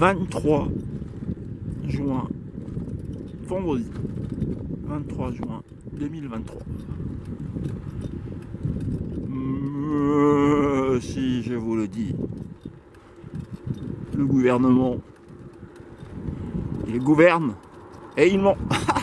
23 juin, vendredi 23 juin 2023. Euh, si je vous le dis, le gouvernement, il gouverne et il ment.